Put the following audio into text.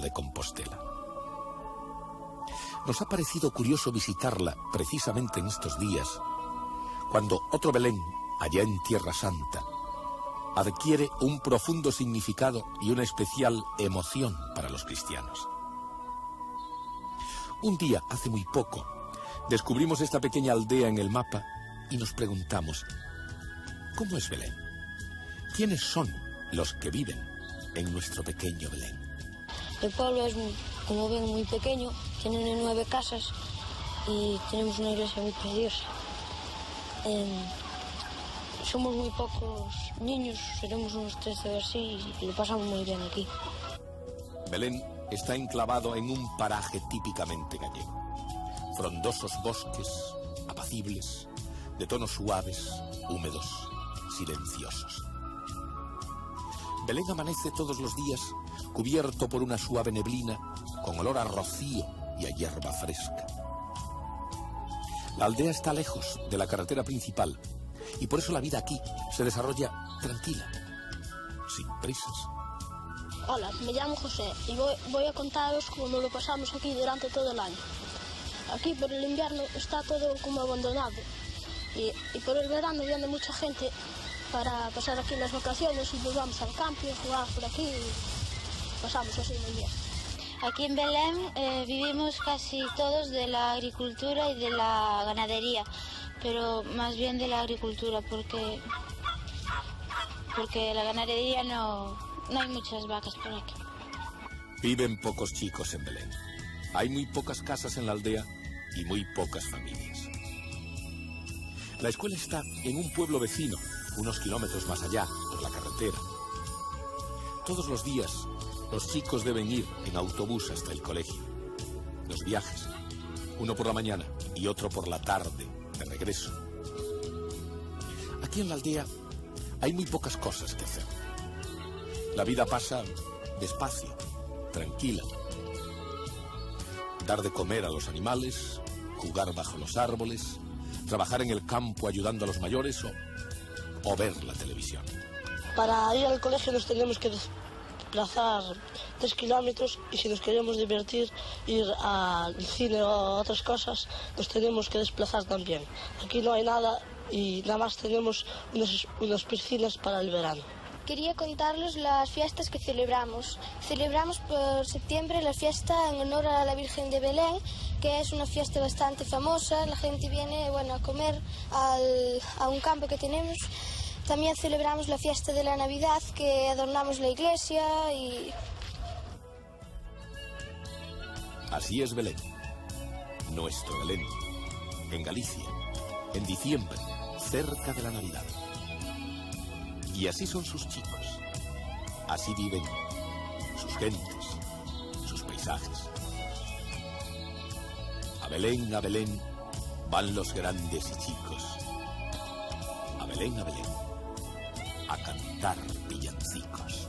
de Compostela. Nos ha parecido curioso visitarla precisamente en estos días, cuando otro Belén, allá en Tierra Santa, adquiere un profundo significado y una especial emoción para los cristianos. Un día, hace muy poco, descubrimos esta pequeña aldea en el mapa y nos preguntamos, ¿cómo es Belén? ¿Quiénes son los que viven en nuestro pequeño Belén? El pueblo es, como ven, muy pequeño, tiene nueve casas y tenemos una iglesia muy preciosa. Em, somos muy pocos niños, seremos unos 13 o así, y lo pasamos muy bien aquí. Belén está enclavado en un paraje típicamente gallego. Frondosos bosques, apacibles, de tonos suaves, húmedos, silenciosos. Belén amanece todos los días cubierto por una suave neblina con olor a rocío y a hierba fresca. La aldea está lejos de la carretera principal y por eso la vida aquí se desarrolla tranquila, sin prisas. Hola, me llamo José y voy, a contaros cómo lo pasamos aquí durante todo el año. Aquí por el invierno está todo como abandonado y, por el verano viene mucha gente para pasar aquí las vacaciones y nos vamos al campo jugar por aquí y pasamos así muy bien. Aquí en Belén eh, vivimos casi todos de la agricultura y de la ganadería pero más bien de la agricultura porque porque la ganadería no, no hay muchas vacas por aquí. Viven pocos chicos en Belén. Hay muy pocas casas en la aldea y muy pocas familias. La escuela está en un pueblo vecino, unos kilómetros más allá, por la carretera. Todos los días, los chicos deben ir en autobús hasta el colegio. Los viajes, uno por la mañana y otro por la tarde, de regreso. Aquí en la aldea hay muy pocas cosas que hacer. La vida pasa despacio, tranquila. Dar de comer a los animales, jugar bajo los árboles, trabajar en el campo ayudando a los mayores o, ver la televisión. Para ir al colegio nos tenemos que desplazar tres kilómetros y si nos queremos divertir, ir al cine o otras cosas, nos tenemos que desplazar también. Aquí no hay nada y nada más tenemos unas piscinas para el verano. Quería contarles las fiestas que celebramos. Celebramos por septiembre la fiesta en honor a la Virgen de Belén, que es una fiesta bastante famosa. La gente viene bueno, a comer al, a un campo que tenemos también celebramos la fiesta de la Navidad, que adornamos la iglesia y... Así es Belén, nuestro Belén, en Galicia, en diciembre, cerca de la Navidad. Y así son sus chicos, así viven sus gentes, sus paisajes. A Belén, a Belén, van los grandes y chicos. A Belén, a Belén a cantar villancicos.